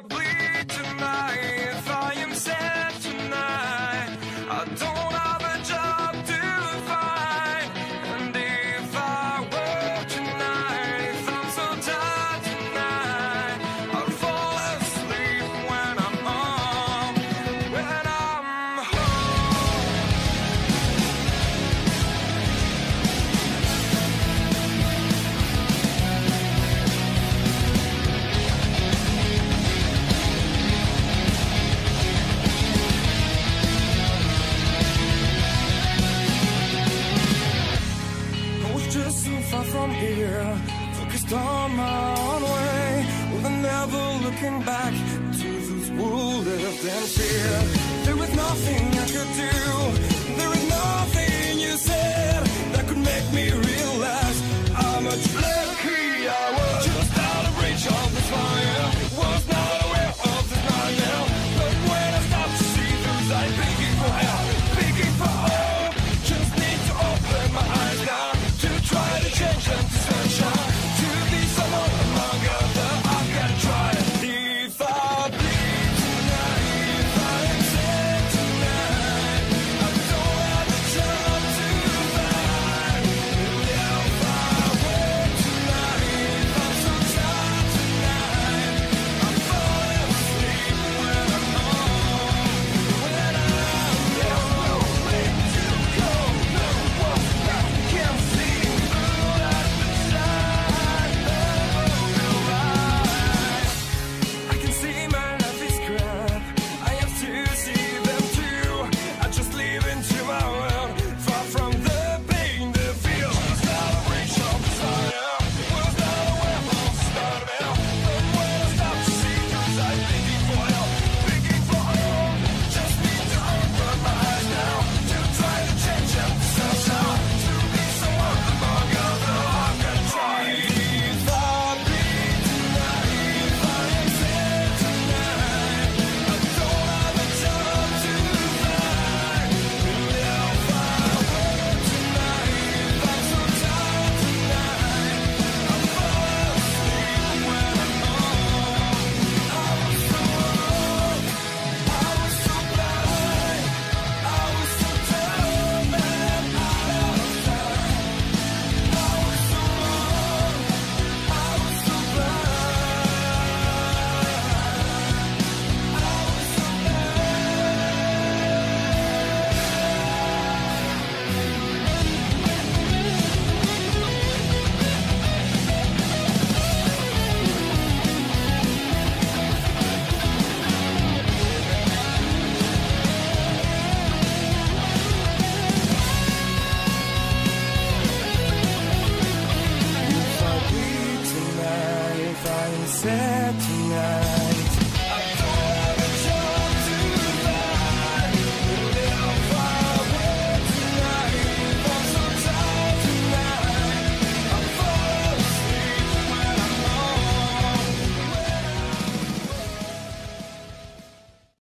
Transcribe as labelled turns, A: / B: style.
A: please. just on my own way With never looking back to those who lived in fear There was nothing I could do There was nothing you said That could make me realize how much better.